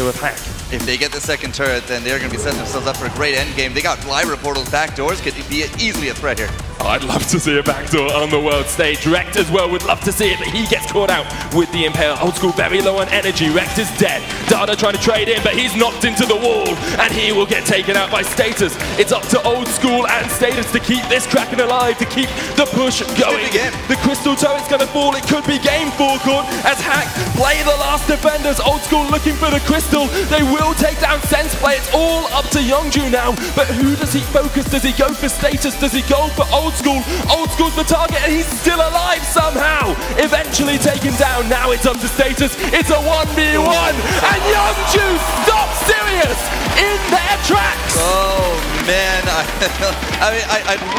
If they get the second turret, then they're going to be setting themselves up for a great end game. They got Lyra portals, back doors, could be easily a threat here. I'd love to see a backdoor on the world stage. Rekt as well would love to see it, but he gets caught out with the Impale. Old school very low on energy. Rekt is dead. Dada trying to trade in, but he's knocked into the wall, and he will get taken out by Status. It's up to Old School and Status to keep this Kraken alive, to keep the push going. The Crystal Turret's going to fall. It could be game forecourt as Hack play the last defenders. Old School looking for the Crystal. They will take down Sense Play. It's all up to Youngjoo now, but who does he focus? Does he go for Status? Does he go for Old School? Old School's the target, and he's still alive somehow. Eventually taken down. Now it's up to Status. It's a 1v1, and Youngjoo I, I mean, I, I'd really